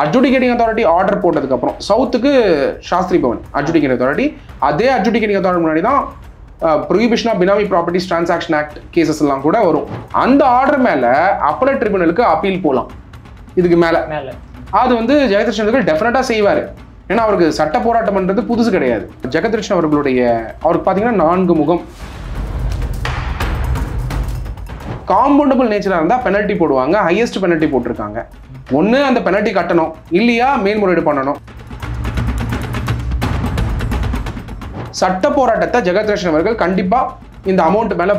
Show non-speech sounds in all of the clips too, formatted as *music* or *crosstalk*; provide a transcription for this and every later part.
Adjudicating authority order போட்டதுக்கப்புறம் சவுத்துக்கு Shastri Bhavan adjudicating authority அதே அட்ஜுடிகேட்டிங் அத்தாரிட்டி முன்னாடி தான் prohibition of benami properties transaction act cases எல்லாம் கூட வரும். அந்த ஆர்டர் மேல அப்பலட் ட்ரிபியூனலுக்கு அப்பீல் போகலாம் இதுக்கு மேல. அது வந்து ஜெகதீஷன் அவர்கள் டெஃபினட்டாக செய்வார். ஏன்னா அவருக்கு சட்ட போராட்டம் பண்றது புதுசு கிடையாது. ஜெகதீஷன் அவர்களுடைய அவருக்கு பார்த்தீங்கன்னா நான்கு முகம். காம்பவுண்டபிள் நேச்சராக இருந்தால் பெனல்ட்டி போடுவாங்க ஹையஸ்ட் பெனல்ட்டி போட்டிருக்காங்க. ஒன்று அந்த பெனல்ட்டி கட்டணும். இல்லையா மேல்முறையீடு பண்ணணும். சட்ட போராட்டத்தை ஜெகத்ரட்சன் அவர்கள் கண்டிப்பாக இந்த அமௌண்ட் மேலே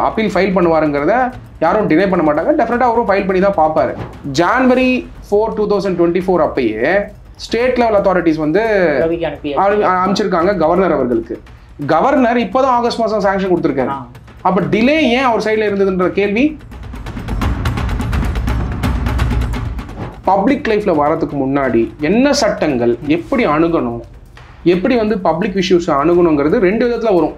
அப்பீல் ஃபைல் பண்ணுவாருங்கிறத யாரும் டினை பண்ண மாட்டாங்க. டெஃபினட்டாக அவரும் ஃபைல் பண்ணி தான் பார்ப்பாரு. January four two thousand twenty four அப்பயே ஸ்டேட் லெவல் அத்தாரிட்டிஸ் வந்து ரவிக்கு அனுப்பி அவரு- அமைச்சிருக்காங்க கவர்னர் அவர்களுக்கு. கவர்னர் இப்போதான் ஆகஸ்ட் மாதம் சாங்ஷன் கொடுத்துருக்காரு. அப்ப டிலே ஏன் அவர் சைடுல இருந்ததுன்ற கேள்வி? பப்ளிக் லைஃப்பில் வரதுக்கு முன்னாடி என்ன சட்டங்கள் எப்படி அணுகணும்? எப்படி வந்து பப்ளிக் இஷ்யூஸை அணுகணுங்கிறது ரெண்டு விதத்தில் வரும்.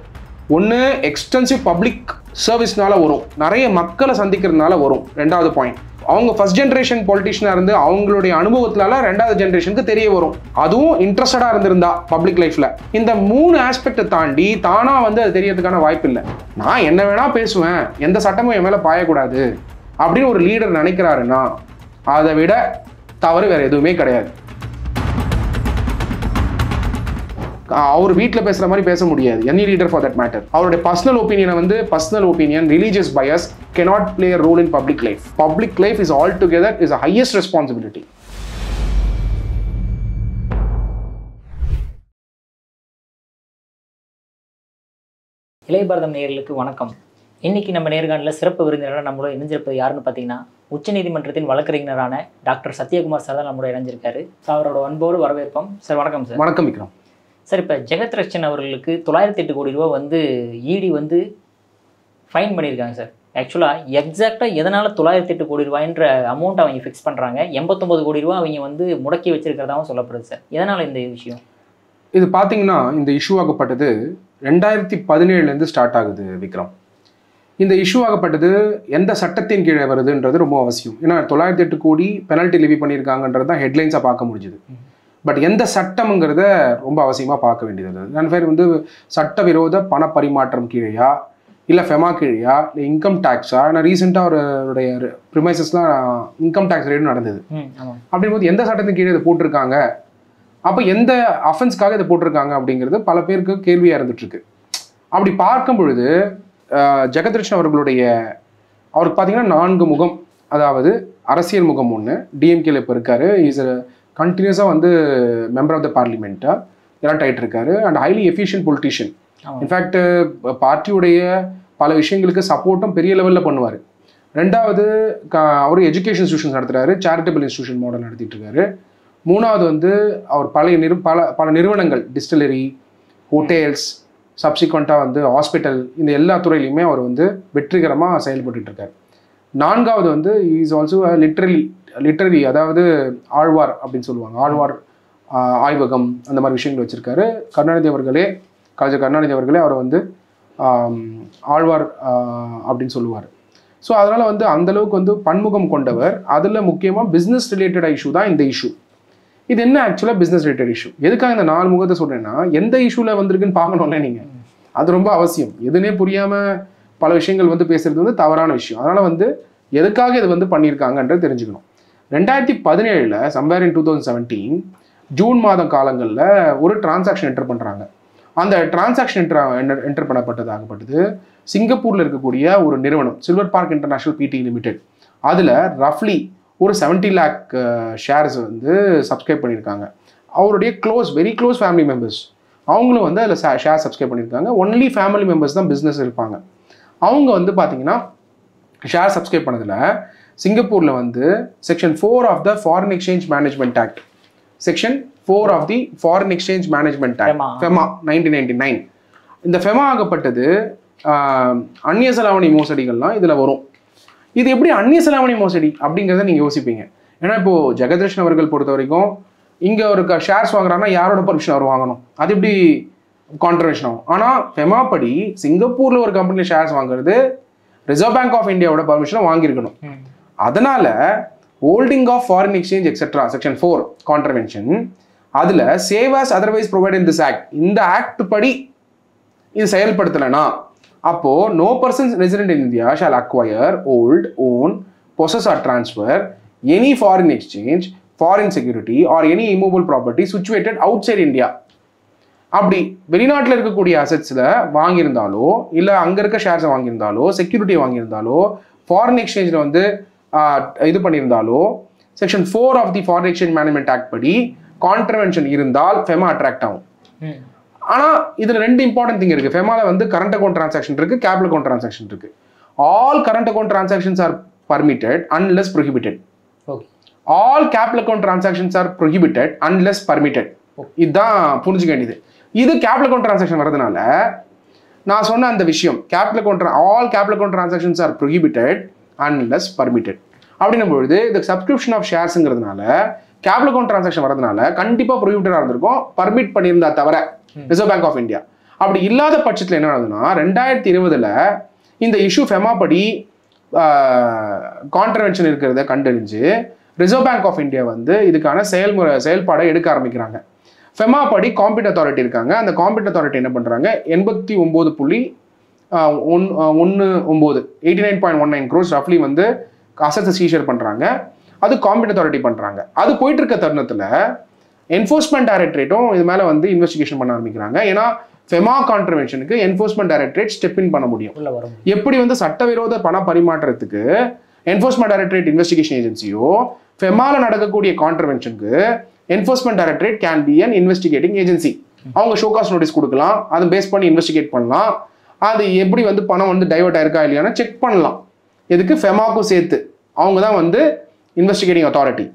ஒன்று எக்ஸ்டென்சிவ் பப்ளிக் சர்வீஸ்னால வரும். நிறைய மக்களை சந்திக்கிறதுனால வரும். ரெண்டாவது பாயிண்ட் அவங்க ஃபர்ஸ்ட் ஜென்ரேஷன் பொலிட்டிஷனாக இருந்து அவங்களுடைய அனுபவத்தினால ரெண்டாவது ஜென்ரேஷனுக்கு தெரிய வரும். அதுவும் இன்ட்ரெஸ்டடாக இருந்திருந்தா பப்ளிக் லைஃப்பில் இந்த மூணு ஆஸ்பெக்டை தாண்டி தானாக வந்து அது தெரியறதுக்கான வாய்ப்பு இல்லை. நான் என்ன வேணால் பேசுவேன். எந்த சட்டமும் என் மேலே பாயக்கூடாது. அப்படின்னு ஒரு லீடர் நினைக்கிறாருன்னா அதை விட தவறு வேறு எதுவுமே கிடையாது. அவர் வீட்டில் பேசுகிற மாதிரி பேச முடியாது. Any leader for that matter அவருடைய பர்சனல் ஒப்பீனியனை வந்து personal opinion religious bias cannot play role in public life public life is all together is highest responsibility இளைய பாரதம் நேர்களுக்கு வணக்கம். இன்னைக்கு நம்ம நேர்காணலில் சிறப்பு விருந்தினராக நம்மளோட இணைஞ்சிருப்பது யாருன்னு பார்த்தீங்கன்னா உச்சநீதிமன்றத்தின் வழக்கறிஞரான டாக்டர் சத்யகுமார் சார் தான் நம்மளோட இணைஞ்சிருக்காரு. ஸோ அவரோட அன்போடு வரவேற்போம் சார் வணக்கம் சார். வணக்கம் விக்ரம். சார் இப்போ ஜெகத் ரட்சன் அவர்களுக்கு தொள்ளாயிரத்தி எட்டு கோடி ரூபா வந்து இடி வந்து ஃபைன் பண்ணியிருக்காங்க சார். ஆக்சுவலாக எக்ஸாக்டாக எதனால் தொள்ளாயிரத்தி எட்டு கோடி ரூபாய்ன்ற அமௌண்ட் அவங்க ஃபிக்ஸ் பண்ணுறாங்க எண்பத்தொம்பது கோடி ரூபா அவங்க வந்து முடக்கி வச்சிருக்கிறதாவும் சொல்லப்படுது சார். எதனால் இந்த விஷயம்? இது பார்த்தீங்கன்னா இந்த இஷ்யூ ஆகப்பட்டது ரெண்டாயிரத்தி பதினேழுலேருந்து ஸ்டார்ட் ஆகுது விக்ரம். இந்த இஷ்யூ ஆகப்பட்டது எந்த சட்டத்தின் கீழே வருதுன்றது ரொம்ப அவசியம். ஏன்னா தொள்ளாயிரத்தி எட்டு கோடி பெனல்ட்டி லிவி பண்ணியிருக்காங்கன்றது தான் ஹெட்லைன்ஸாக பார்க்க முடிஞ்சுது. பட் எந்த சட்டம்ங்கிறத ரொம்ப அவசியமாக பார்க்க வேண்டியது நான் பேர் வந்து சட்டவிரோத பண பரிமாற்றம் கீழேயா? இல்லை ஃபெமா கீழேயா? இல்லை இன்கம் டேக்ஸா நான் ரீசெண்டாக அவருடைய ப்ரிமைசஸ்லாம் இன்கம் டேக்ஸ் ரேடும் நடந்தது. அப்படிங்கும்போது எந்த சட்டத்தின் கீழே இதை போட்டிருக்காங்க? அப்போ எந்த அஃபென்ஸ்க்காக இதை போட்டிருக்காங்க அப்படிங்கிறது பல பேருக்கு கேள்வியாக இருந்துட்டு இருக்கு அப்படி பார்க்கும் பொழுது அஹ், ஜெகத்ரட்சன் அவர்களுடைய அவருக்கு பார்த்தீங்கன்னா நான்கு முகம். அதாவது அரசியல் முகம் ஒன்று டிஎம்கேல இப்போ இருக்காரு. இஸ் கண்டினியூஸாக வந்து மெம்பர் ஆஃப் த பார்லிமெண்ட்டாக எலக்ட் ஆகிட்டு இருக்காரு. And highly efficient politician in fact பார்ட்டியுடைய பல விஷயங்களுக்கு சப்போர்ட்டும் பெரிய லெவலில் பண்ணுவார். ரெண்டாவது க- அவர் எஜுகேஷன் இன்ஸ்டியூஷன் நடத்துறாரு. சேரிட்டபிள் இன்ஸ்டியூஷன் மாடல் நடத்திட்டு இருக்காரு. மூணாவது வந்து அவர் பழைய நிறு பல பல நிறுவனங்கள் டிஸ்டிலரி ஹோட்டல்ஸ் சப்சிக்வெண்ட்டாக வந்து ஹாஸ்பிட்டல் இந்த எல்லா துறையிலையுமே அவர் வந்து வெற்றிகரமாக செயல்பட்டுருக்கார் நான்காவது வந்து இஸ் ஆல்சோ லிட்ரலி லிட்ரரி அதாவது ஆழ்வார் அப்படின்னு சொல்லுவாங்க. ஆழ்வார் ஆய்வகம் அந்த மாதிரி விஷயங்கள் வச்சுருக்காரு. கருணாநிதி அவர்களே கலைஞர் கருணாநிதி அவர்களே அவரை வந்து ஆழ்வார் அப்படின்னு சொல்லுவார். ஸோ அதனால் வந்து அந்தளவுக்கு வந்து பன்முகம் கொண்டவர். அதில் முக்கியமாக பிஸ்னஸ் ரிலேட்டட் இஷ்யூ தான் இந்த இஷ்யூ இது என்ன ஆக்சுவலாக பிஸ்னஸ் ரிலேட்டட் இஷ்யூ எதுக்காக இந்த நாலு முகத்தை சொல்கிறேன்னா எந்த இஷ்யூவில் வந்திருக்குன்னு பார்க்கணும்ல நீங்கள் அது ரொம்ப அவசியம். எதுனே புரியாமல் பல விஷயங்கள் வந்து பேசுறது வந்து தவறான விஷயம். அதனால் வந்து எதுக்காக இது வந்து பண்ணியிருக்காங்கன்றது தெரிஞ்சுக்கணும். ரெண்டாயிரத்தி பதினேழில் somewhere in two thousand seventeen June மாதம் காலங்களில் ஒரு டிரான்சாக்ஷன் என்டர் பண்ணுறாங்க அந்த டிரான்சாக்ஷன் என்டர் என்டர் பண்ணப்பட்டதாகப்பட்டது சிங்கப்பூரில் இருக்கக்கூடிய ஒரு நிறுவனம் சில்வர் பார்க் இன்டர்நேஷனல் பிடி லிமிடெட் அதில் ரஃப்லி ஒரு 70 லேக் ஷேர்ஸ் வந்து சப்ஸ்கிரைப் பண்ணியிருக்காங்க. அவருடைய close very close family members அவங்களும் வந்து அதில் ஷேர் சப்ஸ்கிரைப் பண்ணியிருக்காங்க. ஒன்லி ஃபேமிலி மெம்பர்ஸ் தான் பிஸ்னஸ் இருப்பாங்க. அவங்க வந்து பார்த்தீங்கன்னா ஷேர் சப்ஸ்கிரைப் பண்ணதில் சிங்கப்பூரில் வந்து section four of the foreign exchange management act section four of the foreign exchange management act. FEMA nineteen ninety nine இந்த ஃபெமா ஆகப்பட்டது அந்நிய செலாவணி மோசடிகள்லாம் இதில் வரும். இது எப்படி அந்நிய செலாவணி மோசடி அப்படிங்கிறத நீங்கள் யோசிப்பீங்க. ஏன்னா இப்போ ஜெகதர்ஷன் அவர்கள் பொறுத்த வரைக்கும் இங்கே ஒரு ஷேர்ஸ் வாங்குறாங்கன்னா யாரோட பர்மிஷன் அவர் வாங்கணும்? அது எப்படி கான்ட்ரவேஷன் ஆகும்? ஆனால் ஃபெமா படி சிங்கப்பூரில் ஒரு கம்பெனியில் ஷேர்ஸ் வாங்குறது ரிசர்வ் பேங்க் ஆஃப் இந்தியாவோட பர்மிஷனை வாங்கியிருக்கணும். அதனால holding of foreign exchange etcetera section four contravention அதில் save as otherwise provide in this act இந்த ஆக்ட் படி இது செயல்படுத்தலைனா அப்போ no persons resident in India shall acquire hold own possess or transfer any foreign exchange foreign security or any immovable property situated outside India அப்படி வெளிநாட்டில் இருக்கக்கூடிய அசெட்ஸில் வாங்கியிருந்தாலோ இல்லை அங்கே இருக்க ஷேர்ஸை வாங்கியிருந்தாலோ செக்யூரிட்டியை வாங்கியிருந்தாலோ ஃபாரின் எக்ஸ்சேஞ்சில் வந்து இது பண்ணியிருந்தாலோ section four of the foreign exchange management act படி கான்ட்ரவென்ஷன் இருந்தால் ஃபெமா அட்ராக்ட் ஆகும். ஆனால் இதில் ரெண்டு இம்பார்ட்டன்ட் திங் இருக்குது ஃபெமால வந்து கரண்ட் அக்கௌண்ட் ட்ரான்சாக்ஷன் இருக்குது கேபிள் அக்கௌண்ட் ட்ரான்சாக்ஷன் இருக்குது all current account transactions are permitted unless prohibited. Okay all capital account transactions are prohibited unless permitted இதுதான் புரிஞ்சுக்க வேண்டியது. இது கேபிள் அக்கௌண்ட் ட்ரான்சாக்ஷன் வரதுனால நான் சொன்ன அந்த விஷயம் capital account all capital account transactions are prohibited unless permitted அப்படின்னும் பொழுது இந்த சப்ஸ்கிரிப்ஷன் ஆஃப் ஷேர்ஸுங்கிறதுனால கேபிள் அக்கௌண்ட் ட்ரான்சாக்ஷன் வரதுனால கண்டிப்பாக ப்ரொஹிபிட்டடாக இருந்திருக்கும். பர்மிட் பண்ணியிருந்தா தவிர ரிசர்வ் பேங்க் ஆஃப் இந்தியா அப்படி இல்லாத பட்சத்தில் என்ன ஆகுதுன்னா ரெண்டாயிரத்தி இருபதுல இந்த இஷ்யூ ஃபெமா படி கான்ட்ரவென்ஷன் இருக்கிறத கண்டறிஞ்சு ரிசர்வ் பேங்க் ஆஃப் இந்தியா வந்து இதுக்கான செயல்முறை செயல்பாடை எடுக்க ஆரம்பிக்கிறாங்க. ஃபெமா படி காம்பிட் அத்தாரிட்டி இருக்காங்க. அந்த காம்பிட் அத்தாரிட்டி என்ன பண்ணுறாங்க எண்பத்தி ஒம்பது புள்ளி ஒன் ஒன்று ஒம்பது eighty nine point one nine crores ரஃப்லி வந்து அசத்தை சீஷர் பண்ணுறாங்க அது காம்பிட் அத்தாரிட்டி பண்ணுறாங்க அது போயிட்டு இருக்க தருணத்தில் என்ஃபோர்ஸ்மெண்ட் டைரக்டரேட்டும் இது மேலே வந்து இன்வெஸ்டிகேஷன் பண்ண ஆரம்பிக்கிறாங்க. ஏன்னா ஃபெமா கான்ட்ரவென்ஷனுக்கு என்ஃபோர்ஸ்மெண்ட் டைரக்டரேட் ஸ்டெப் இன் பண்ண முடியும். எப்படி வந்து சட்டவிரோத பண பரிமாற்றத்துக்கு என்ஃபோர்ஸ்மெண்ட் டைரக்டரேட் இன்வெஸ்டிகேஷன் ஏஜென்சியோ ஃபெமால நடக்கக்கூடிய கான்ட்ரவென்ஷனுக்கு enforcement directorate can be an investigating agency அவங்க ஷோகாஸ் நோட்டீஸ் கொடுக்கலாம் அதை பேஸ் பண்ணி இன்வெஸ்டிகேட் பண்ணலாம். அது எப்படி வந்து பணம் வந்து டைவர்ட் ஆயிருக்கா இல்லையான்னு செக் பண்ணலாம். எதுக்கு? ஃபெமாக்கும் சேர்த்து. அவங்க தான் வந்து இன்வெஸ்டிகேட்டிங் அத்தாரிட்டி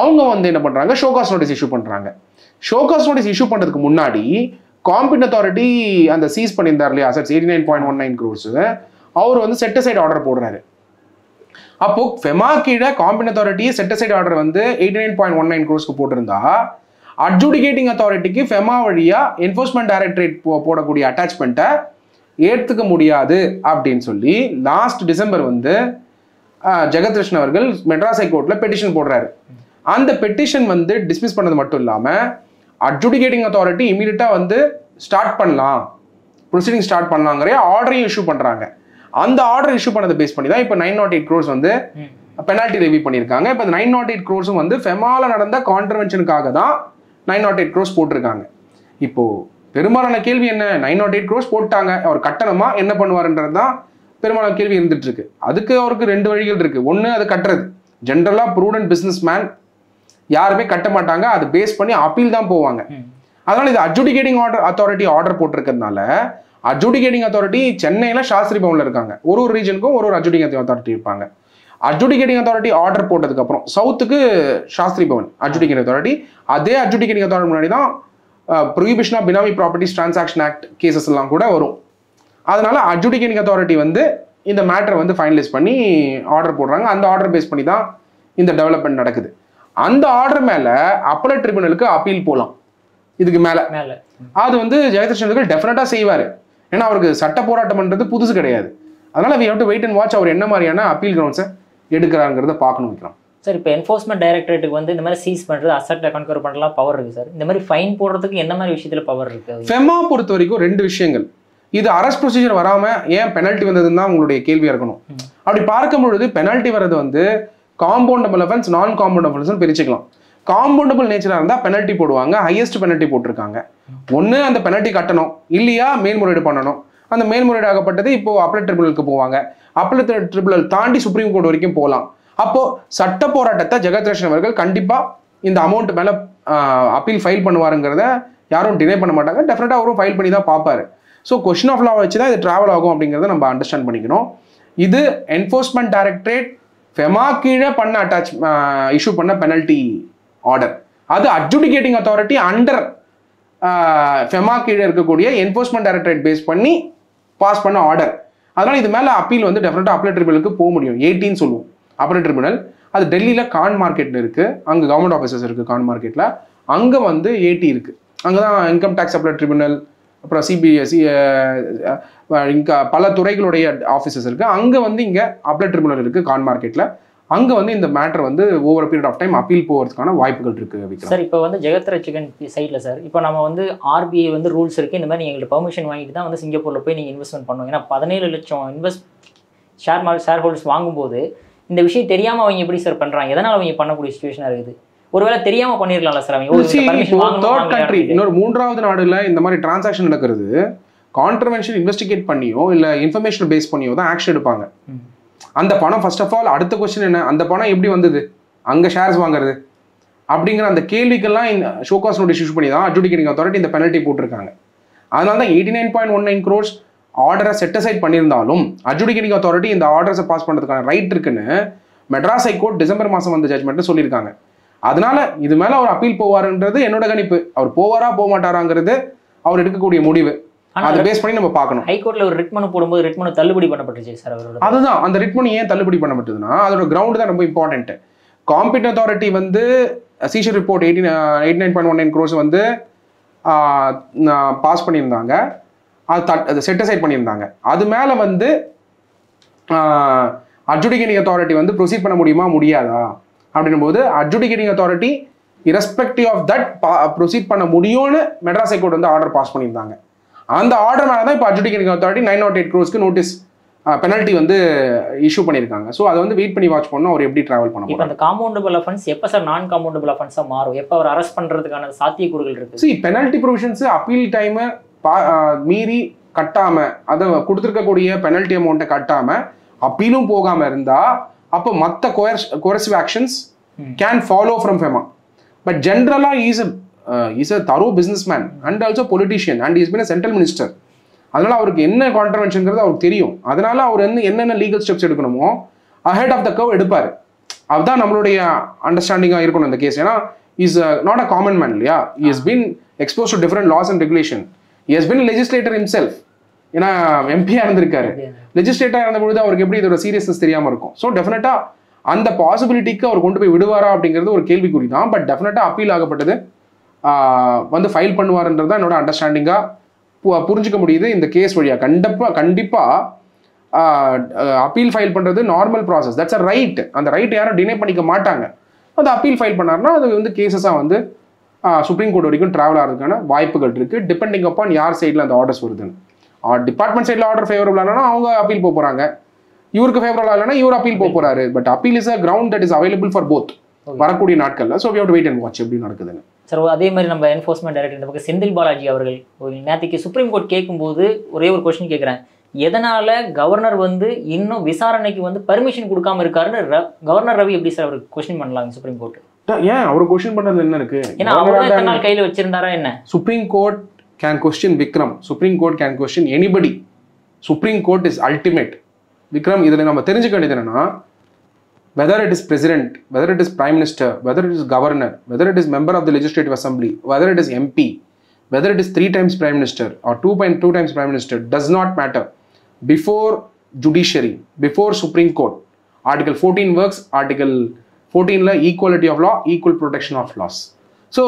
அவங்க வந்து என்ன பண்ணுறாங்க ஷோகாஸ் நோட்டீஸ் இஷ்யூ பண்ணுறாங்க ஷோகாஸ் நோட்டீஸ் இஷ்யூ பண்ணுறதுக்கு முன்னாடி காம்பிட் அத்தாரிட்டி அந்த சீஸ் பண்ணியிருந்தார் இல்லையா assets eighty nine point one nine crores அவர் வந்து செட்டசைட் சைடு ஆர்டர் போடுறாரு. அப்போ ஃபெமா கீழே competent authority set aside order வந்து eighty nine point one nine க்ரோர்ஸ்க்கு போட்டிருந்தா அட்ஜுடிகேட்டிங் அத்தாரிட்டிக்கு ஃபெமா வழியாக என்ஃபோர்ஸ்மெண்ட் டைரக்டரேட் போ போடக்கூடிய அட்டாச்மெண்ட்டை ஏற்றுக்க முடியாது அப்படின்னு சொல்லி லாஸ்ட் டிசம்பர் வந்து ஜெகதிருஷ்ணன் அவர்கள் மெட்ராஸ் ஹைகோர்ட்டில் பெட்டிஷன் போடுறாரு. அந்த பெட்டிஷன் வந்து டிஸ்மிஸ் பண்ணது மட்டும் இல்லாமல் அட்ஜுடிகேட்டிங் அத்தாரிட்டி இமீடியட்டாக வந்து ஸ்டார்ட் பண்ணலாம். ப்ரொசீடிங் ஸ்டார்ட் பண்ணலாங்கிற ஆர்டரையும் இஷ்யூ பண்ணுறாங்க அந்த ஆர்டர் இஷ்யூ பண்ணதை பேஸ் பண்ணி தான் இப்போ நைன் நாட் எயிட் க்ரோர்ஸ் வந்து பெனால்ட்டி ரிவ்யூ பண்ணியிருக்காங்க. இப்போ நைன் நாட் எயிட் க்ரோர்ஸும் வந்து ஃபெமால நடந்த கான்ட்ரவென்ஷனுக்காக தான் நைன் நாட் எயிட் க்ரோர்ஸ் போட்டிருக்காங்க. இப்போ பெரும்பாலான கேள்வி என்ன? நைன் நாட் எயிட் க்ரோர்ஸ் போட்டாங்க. அவர் கட்டணமா என்ன பண்ணுவாருன்றது தான் பெரும்பாலான கேள்வி இருந்துட்டு இருக்கு. அதுக்கு அவருக்கு ரெண்டு வழிகள் இருக்கு. ஒன்று அது கட்டுறது. ஜென்ரலாக ப்ரூடன்ட் பிஸ்னஸ் மேன் யாருமே கட்ட மாட்டாங்க. அது பேஸ் பண்ணி அப்பீல் தான் போவாங்க. அதனால இது அட்ஜுடிகேட்டிங் ஆர்டர் அத்தாரிட்டி ஆர்டர் போட்டிருக்கிறதுனால அட்ஜுடிகேட்டிங் அத்தாரிட்டி சென்னையில சாஸ்திரி பவன்ல இருக்காங்க. ஒரு ஒரு ரீஜனுக்கும் ஒரு ஒரு அட்ஜுடிகேட்டிங் அத்தாரிட்டி இருப்பாங்க. அட்ஜுடிகேட்டிங் அத்தாரிட்டி ஆர்டர் போட்டதுக்கு அப்புறம் சவுத்துக்கு சாஸ்திரி பவன் அட்ஜுடிகேட்டிங் அத்தாரிட்டி அதே அட்ஜுடிகேட்டிங் அத்தாரிட்டி முன்னாடி தான் prohibition of benami properties transaction act cases எல்லாம் கூட வரும். அதனால அட்ஜுடிகேட்டிங் அத்தாரிட்டி வந்து இந்த மேட்டரை வந்து ஃபைனலைஸ் பண்ணி ஆர்டர் போடுறாங்க. அந்த ஆர்டர் பேஸ் பண்ணி தான் இந்த டெவலப்மெண்ட் நடக்குது. அந்த ஆர்டர் மேல அப்பலட் ட்ரிபியூனலுக்கு அப்பீல் போகலாம் இதுக்கு மேல. அது வந்து ஜெயகிருஷ்ணன் அவர்கள் டெஃபினட்டாக செய்வார். ஏன்னா அவருக்கு சட்ட போராட்டம் பண்ணுறது புதுசு கிடையாது. அதனால we have to wait and watch அவர் என்ன மாதிரியான அப்பீல் கிரவுண்ட்ஸை எடுக்கிறாங்கிறத பார்க்கணும் வைக்கிறோம் சார் இப்போ என்ஃபோர்ஸ்மெண்ட் டைரக்டரேட்டுக்கு வந்து இந்த மாதிரி சீஸ் பண்ணுறது அசட்டை கன்கர் பண்ணலாம் பவர் இருக்குது சார். இந்த மாதிரி ஃபைன் போடுறதுக்கு என்ன மாதிரி விஷயத்தில் பவர் இருக்குது ஃபெமா பொறுத்த வரைக்கும் ரெண்டு விஷயங்கள். இது அரஸ்ட் ப்ரொசீஜர் வராம ஏன் பெனல்ட்டி வந்ததுன்னு தான் உங்களுடைய கேள்வியா இருக்கணும். அப்படி பார்க்கும் பொழுது பெனல்ட்டி வர்றது வந்து compoundable offence non compoundable offence பிரிச்சுக்கலாம். காம்பவுண்டபிள் நேச்சராக இருந்தால் பெனல்ட்டி போடுவாங்க. ஹையஸ்ட் பெனல்ட்டி போட்டிருக்காங்க. ஒன்று அந்த பெனல்ட்டி கட்டணும். இல்லையா மேல்முறையீடு பண்ணணும். அந்த மேல்முறையீடு ஆகப்பட்டது இப்போ அப்பலட் ட்ரிபுனலுக்கு போவாங்க. அப்பலட் ட்ரிபுனல் தாண்டி சுப்ரீம் கோர்ட் வரைக்கும் போகலாம் அப்போ சட்ட போராட்டத்தை ஜெகதேஷன் அவர்கள் கண்டிப்பா இந்த அமௌண்ட் மேல அப்பீல் ஃபைல் பண்ணுவாருங்கிறத யாரும் டினே பண்ண மாட்டாங்க. டெஃபினட்டாக அவரும் ஃபைல் பண்ணி தான் பார்ப்பாரு. ஸோ கொஷின் ஆஃப் லா வச்சு தான் இது ட்ராவல் ஆகும் அப்படிங்கிறத நம்ம அண்டர்ஸ்டாண்ட் பண்ணிக்கணும். இது என்ஃபோர்ஸ்மெண்ட் டைரக்டரேட் ஃபெமா கீழே பண்ண அட்டாச் இஷ்யூ பண்ண பெனல்ட்டி ஆர்டர் அது அட்ஜுடிகேட்டிங் அத்தாரிட்டி அண்டர் ஃபெமா கீழே இருக்கக்கூடிய என்ஃபோர்ஸ்மெண்ட் டைரக்டரேட் பேஸ் பண்ணி பாஸ் பண்ண ஆர்டர் அதனால் இது மேலே அப்பீல் வந்து டெஃபினட்டாக அப்பலேட் ட்ரிபியூனலுக்கு போக முடியும். எயிட்டின்னு சொல்லுவோம். அப்பலேட் ட்ரிபியூனல் அது டெல்லியில் கான் மார்க்கெட்டில் இருக்குது அங்கே கவர்மெண்ட் ஆஃபீஸஸ் இருக்குது கான் மார்க்கெட்டில் அங்கே வந்து ஏடி இருக்குது அங்கே தான் இன்கம் டேக்ஸ் அப்பலேட் ட்ரிபியூனல் அப்புறம் சிபிஎஸ்சி இங்கே பல துறைகளுடைய ஆஃபீஸஸ் இருக்குது அங்கே வந்து இங்கே அப்பலேட் ட்ரிபுனல் இருக்குது கான் மார்க்கெட்டில் அங்கே வந்து இந்த மேட்டர் வந்து over period of time appeal போகிறதுக்கான வாய்ப்புகள் இருக்குது சார் இப்போ வந்து ஜெகத் சைடில் சார் இப்போ நம்ம வந்து ஆர்பிஐ வந்து ரூல்ஸ் இருக்குது இந்த மாதிரி நீங்கள் எங்களுக்கு பெர்மிஷன் வாங்கிட்டு தான் வந்து சிங்கப்பூரில் போய் நீங்கள் இன்வெஸ்ட்மெண்ட் பண்ணுவோம் ஏன்னா பதினேழு லட்சம் invest share market share holders வாங்கும்போது இந்த விஷயம் தெரியாமல் அவங்க எப்படி சார் பண்ணுறாங்க எதனால் அவங்க பண்ணக்கூடிய சுச்சுவேஷனாக இருக்குது? ஒருவேளை தெரியாமல் பண்ணிடலாம்ல சார் அவங்க. Third country. இன்னொரு மூன்றாவது நாடுல இந்த மாதிரி டிரான்சாக்ஷன் நடக்கிறது கான்ட்ரவென்ஷன் இன்வெஸ்டிகேட் பண்ணியோ இல்ல இன்ஃபர்மேஷன் பேஸ் பண்ணியோ தான் ஆக்ஷன் எடுப்பாங்க. அந்த பணம் ஃபர்ஸ்ட் ஆஃப் ஆல் அடுத்த கொஸ்டின் என்ன? அந்த பணம் எப்படி வந்தது? அங்க ஷேர்ஸ் வாங்குறது. அப்படிங்கிற அந்த கேள்விக்கெல்லாம் இந்த ஷோகாஸ் நோட்டீஸ் இஷ்யூ பண்ணி தான் அட்ஜுடிகேட்டிங் அத்தாரிட்டி இந்த பெனல்ட்டி போட்டிருக்காங்க. அதனால தான் eighty nine point one nine crores ஆர்டரை செட் அசைட் பண்ணியிருந்தாலும் அட்ஜுடிகேட்டிங் அத்தாரிட்டி இந்த ஆர்டர்ஸை பாஸ் பண்ணுறதுக்கான ரைட் இருக்குன்னு மெட்ராஸ் ஹைகோர்ட் டிசம்பர் மாதம் வந்த ஜட்மெண்ட்டு சொல்லியிருக்காங்க. அதனால இது மேலே அவர் அப்பீல் போவாருன்றது என்னோட கணிப்பு. அவர் போவாரா போக மாட்டாராங்கிறது அவர் எடுக்கக்கூடிய முடிவு. அதை பேஸ் பண்ணி நம்ம பார்க்கணும். ஹைகோர்ட்டில் ஒரு ரிட் மனு போடும்போது ரிட் மனு தள்ளுபடி பண்ணப்பட்டுச்சு சார் அவரோட அதுதான். அந்த ரிட்மனி ஏன் தள்ளுபடி பண்ணப்பட்டதுன்னா அதோட கிரவுண்ட் தான் ரொம்ப இம்பார்ட்டன்ட் காம்பிட் அத்தாரிட்டி வந்து seizure report eighty eight nine point one nine crores வந்து பாஸ் பண்ணியிருந்தாங்க. அது தட் அது செட்டிசைட் பண்ணியிருந்தாங்க. அது மேலே வந்து அட்ஜுடிகேட்டிங் அத்தாரிட்டி வந்து ப்ரொசீட் பண்ண முடியுமா முடியாதா? அப்படின்னும் போது adjudicating authority irrespective of that proceed பண்ண முடியும்னு மெட்ராஸ் ஹைகோர்ட் வந்து ஆர்டர் பாஸ் பண்ணியிருந்தாங்க. அந்த ஆர்டர் மேலே தான் இப்போ adjudicating authority nine naught eight க்ரோஸ்க்கு notice penalty வந்து இஷ்யூ பண்ணியிருக்காங்க. ஸோ அதை வந்து வெயிட் பண்ணி வாட்ச் பண்ணணும். அவர் எப்படி ட்ராவல் பண்ண இப்போ அந்த காம்பவுண்டபிள் அஃபென்ஸ் எப்போ சார் நான் காம்பவுண்டபிள் அஃபென்ஸாக மாறும்? எப்போ அவர் அரெஸ்ட் பண்ணுறதுக்கான சாத்தியக்கூறுகள் இருக்குது சி பெனல்ட்டி ப்ரொவிஷன்ஸ் அப்பீல் டைமை பா மீறி கட்டாம அதை கொடுத்துருக்கக்கூடிய பெனல்ட்டி அமௌண்ட்டை கட்டாம அப்பீலும் போகாம இருந்தா அப்போ மற்ற coerce coercive actions. Can follow from FEMA but ஜென்ரலா is is a thorough business man and also politician and is been central minister அதனால அவருக்கு என்ன கான்ட்ரவென்ஷன்ங்கிறது அவருக்கு தெரியும். அதனால அவர் வந்து என்னென்ன லீகல் ஸ்டெப்ஸ் எடுக்கணுமோ அஹெட் ஆஃப் த கவ் எடுப்பார். அதுதான் நம்மளுடைய அண்டர்ஸ்டாண்டிங்காக இருக்கணும் இந்த கேஸ் ஏன்னா is not a common man இல்லையா? Is been exposed to different laws and regulation is been legislator himself. ஏன்னா எம்பியாக இருந்திருக்காரு. லெஜிஸ்லேட்டராக இருந்த பொழுது அவருக்கு எப்படி இதோட சீரியஸ்னஸ் தெரியாமல் இருக்கும்? ஸோ டெஃபினட்டாக அந்த பாசிபிலிட்டிக்கு அவர் கொண்டு போய் விடுவாரா அப்படிங்கிறது ஒரு கேள்விக்குறி தான். பட் டெஃபினட்டாக அப்பீல் ஆகப்பட்டது. வந்து ஃபைல் பண்ணுவாருன்றது தான் என்னோட அண்டர்ஸ்டாண்டிங்காக புரிஞ்சுக்க முடியுது. இந்த கேஸ் வழியாக கண்டிப்பாக கண்டிப்பாக அப்பீல் ஃபைல் பண்ணுறது normal process that's a right அந்த ரைட் யாரும் டினை பண்ணிக்க மாட்டாங்க. அந்த அப்பீல் ஃபைல் பண்ணாருன்னா அது வந்து கேசஸாக வந்து சுப்ரீம் கோர்ட் வரைக்கும் ட்ராவல் ஆகிறதுக்கான வாய்ப்புகள் இருக்குது டிபெண்டிங் அப்பான் யார் சைடில் அந்த ஆர்டர்ஸ் வருதுன்னு. டிபார்ட்மெண்ட் சைடில் ஆர்டர் ஃபேவரபிள் ஆனால் அவங்க அப்பீல் போக போகிறாங்க இவருக்கு ஃபேவரபிள் இல்லைன்னா இவர் அப்பீல் போக போறாரு. But appeal is a ground that is available for both வரக்கூடிய நாட்கள்ல. So we have wait and watch எப்படி நடக்குதுன்னு. சார் அதே மாதிரி நம்ம என்ஃபோர்ஸ்மெண்ட் டைரக்டர் இந்த பக்கம் செந்தில் பாலாஜி அவர்கள் ஒரு நேற்றுக்கு சுப்ரீம் கோர்ட் கேட்கும்போது ஒரே ஒரு கொஸ்டின் கேட்குறேன். எதனால கவர்னர் வந்து இன்னும் விசாரணைக்கு வந்து பர்மிஷன் கொடுக்காம இருக்காருன்னு கவர்னர் ரவி எப்படி சார் அவருக்கு கொஸ்டின் பண்ணலாங்க சுப்ரீம் கோர்ட் ஏன் அவர் கொஸ்டின் பண்ணது என்ன இருக்கு ஏன்னா அவர் கையில வச்சிருந்தாரா என்ன? Supreme court can question Vikram supreme court can question anybody supreme court is ultimate Vikram இதில் நம்ம தெரிஞ்சுக்க வேண்டியது என்னென்னா whether it is president whether it is prime minister whether it is governor whether it is member of the legislative assembly whether it is MP whether it is three times prime minister or two point two times prime minister does not matter before judiciary before supreme court article fourteen works article ஃபோர்டீனில் equality of law equal protection of laws so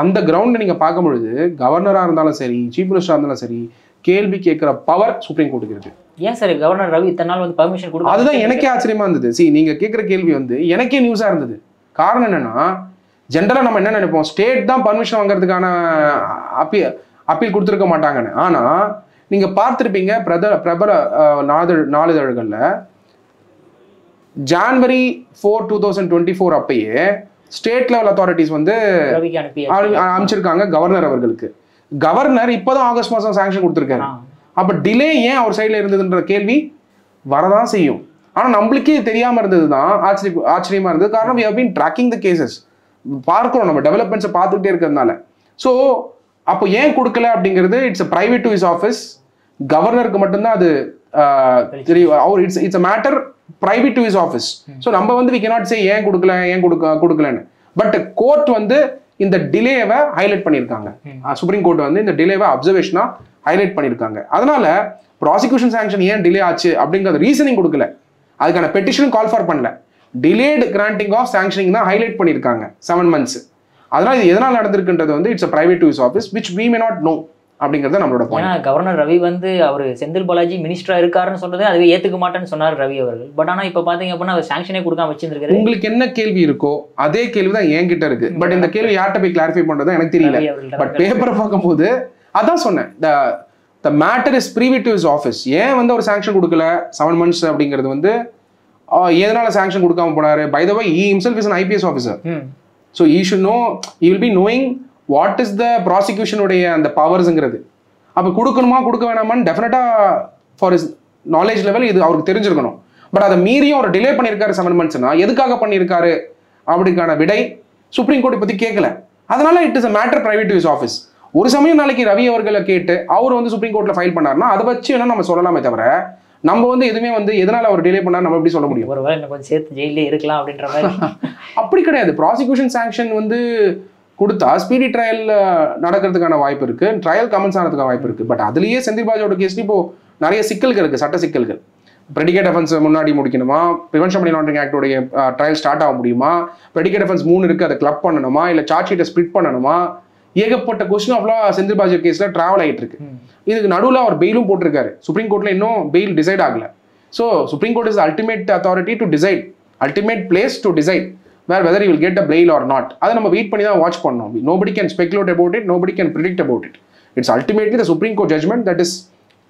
அந்த கிரவுண்டை நீங்கள் பார்க்கும் பொழுது கவர்னராக இருந்தாலும் சரி chief மினிஸ்டராக இருந்தாலும் சரி கேள்வி கேட்குற பவர் சுப்ரீம் கோர்ட்டுக்கு இருக்கு. ஏன் சார் கவர்னர் ரவி இத்தனை நாள் வந்து பர்மிஷன் கொடுக்க அதுதான் எனக்கே ஆச்சரியமா இருந்தது. சி நீங்க கேட்குற கேள்வி வந்து எனக்கே நியூஸா இருந்தது. காரணம் என்னன்னா ஜென்ரலா நம்ம என்ன நினைப்போம்? ஸ்டேட் தான் பர்மிஷன் வாங்குறதுக்கான அப்பீ அப்பீல் கொடுத்துருக்க மாட்டாங்கன்னு. ஆனா நீங்க பார்த்திருப்பீங்க பிரத பிரபல நாளிதழ் நாளிதழ்கள்ல January four two thousand twenty four அப்பயே ஸ்டேட் லெவல் அத்தாரிட்டிஸ் வந்து ரவிக்கு அனுப்பி அனு- அமைச்சிருக்காங்க கவர்னர் அவர்களுக்கு. கவர்னர் இப்போதான் ஆகஸ்ட் மாசம் சாங்ஷன் கொடுத்துருக்காரு. அப்ப டிலே ஏன் அவர் சைடுல இருந்ததுன்ற கேள்வி வரதான் செய்யும். ஆனா நம்மளுக்கே தெரியாம இருந்தது தான் ஆச்சரிய ஆச்சரியமா இருந்தது. காரணம் we have been tracking the cases. பார்க்கிறோம் நம்ம டெவலப்மெண்ட்ஸை பார்த்துக்கிட்டே இருக்கிறதுனால. ஸோ அப்போ ஏன் கொடுக்கல அப்படிங்கிறது it's private to his office கவர்னருக்கு மட்டும்தான் அது தெரியும். அவர் it's it's a matter private to his office so நம்ம வந்து வி cannot say ஏன் கொடுக்கல ஏன் கொடுக்க கொடுக்கலன்னு. பட் கோர்ட் வந்து இந்த டிலேவை ஹைலைட் பண்ணியிருக்காங்க. சுப்ரீம் கோர்ட் வந்து இந்த டிலேவை அப்சர்வேஷனாக ஹைலைட் பண்ணியிருக்காங்க. அதனால ப்ராசிக்யூஷன் சாங்ஷன் ஏன் டிலே ஆச்சு அப்படிங்கிற ரீசனிங் கொடுக்கல. அதுக்கான பெட்டிஷனும் கால் ஃபார் பண்ணல. டிலேடு கிராண்டிங் ஆஃப் சாங்ஷனிங் தான் ஹைலைட் பண்ணியிருக்காங்க. செவன் மந்த்ஸ் அதனால இது எதனால் நடந்திருக்குன்றது வந்து it's a private use office which we may not know அப்படிங்கிறது நம்மளோட பாயிண்ட் கவர்னர் ரவி வந்து அவர் செந்தில் பாலாஜி மினிஸ்டரா இருக்காருன்னு சொன்னதே அதுவே ஏத்துக்க மாட்டேன்னு சொன்னார் ரவி அவர்கள். பட் ஆனா இப்ப பாத்தீங்க அப்படின்னா அவர் சாங்ஷனே கொடுக்காம வச்சிருந்திருக்காரு. உங்களுக்கு என்ன கேள்வி இருக்கோ அதே கேள்வி தான் என்கிட்ட இருக்கு. பட் இந்த கேள்வி யார்கிட்ட போய் கிளாரிஃபை பண்றது எனக்கு தெரியல. பட் பேப்பரை பார்க்கும்போது அதான் சொன்னேன். The the matter is privy to his office ஏன் வந்து ஒரு சாங்ஷன் கொடுக்கல? செவன் மந்த்ஸ் அப்படிங்கிறது வந்து எதனால சாங்ஷன் கொடுக்காம போனாரு? By the way he himself is an IPS officer so he should know he will be knowing what is the ப்ராசிக்யூஷனுடைய அந்த பவர்ஸுங்கிறது அப்போ கொடுக்கணுமா கொடுக்க வேணாமான்னு டெஃபினட்டாக ஃபார் இஸ் நாலேஜ் லெவல் இது அவருக்கு தெரிஞ்சிருக்கணும். பட் அதை மீறியும் அவர் டிலே பண்ணியிருக்காரு செவன் மந்த்ஸ்னா எதுக்காக பண்ணியிருக்காரு அப்படிக்கான விடை சுப்ரீம் கோர்ட் பற்றி கேட்கல அதனால it is a matter private his office ஒரு சமயம் நாளைக்கு ரவி அவர்களை கேட்டு அவர் வந்து சுப்ரீம் கோர்ட்டில் ஃபைல் பண்ணாருன்னா அதை வச்சு வேணா நம்ம சொல்லலாமே தவிர நம்ம வந்து எதுவுமே வந்து எதனால அவர் டிலே பண்ணார் நம்ம எப்படி சொல்ல முடியும்? ஒருவேளை இன்னும் கொஞ்சம் சேர்த்து ஜெயிலே இருக்கலாம் அப்படின்ற மாதிரி. *laughs* அப்படி கிடையாது. ப்ராசிக்யூஷன் சாங்ஷன் வந்து கொடுத்தா ஸ்பீடி ட்ரையல் நடக்கிறதுக்கான வாய்ப்பு இருக்கு. ட்ரையல் கமெண்ட்ஸ் ஆனதுக்கான வாய்ப்பு இருக்கு. பட் அதுலயே செந்தில் பாஜோட கேஸ்ல இப்போ நிறைய சிக்கல்கள் இருக்கு சட்ட சிக்கல்கள். ப்ரெடிகேட் அஃபென்ஸ் முன்னாடி முடிக்கணுமா? ப்ரிவென்ஷன் மணி லாண்டரிங் ஆக்டோடைய ட்ரையல் ஸ்டார்ட் ஆக முடியுமா? ப்ரெடிகேட் அஃபென்ஸ் மூணு இருக்கு அதை கிளப் பண்ணணுமா? இல்ல சார்ஜ் ஷீட்டை ஸ்பிட் பண்ணணுமா? ஏகப்பட்ட கொஸ்டின் ஆஃப்லாம் செந்தில் பாஜோ கேஸ்ல டிராவல் ஆயிட்டு இருக்கு. இதுக்கு நடுவில் அவர் பெயிலும் போட்டிருக்காரு. சுப்ரீம் கோர்ட்ல இன்னும் பெயில் டிசைட் ஆகல. So supreme court is ultimate authority to decide ultimate place to decide where whether will get a bail or not அதை நம்ம வெயிட் பண்ணி தான் வாட்ச் பண்ணோம் nobody can speculate about it nobody can predict about it it's ultimately the supreme court judgment that is